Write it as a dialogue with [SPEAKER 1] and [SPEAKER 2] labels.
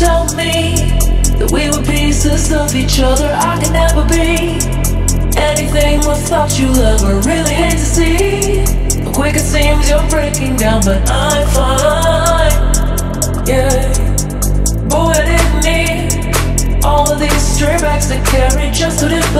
[SPEAKER 1] told me that we were pieces of each other. I could never be anything without you, love. I really hate to see how quick it seems you're breaking down, but I'm fine. Yeah, boy, I didn't need all of these stray bags to carry. Just couldn't believe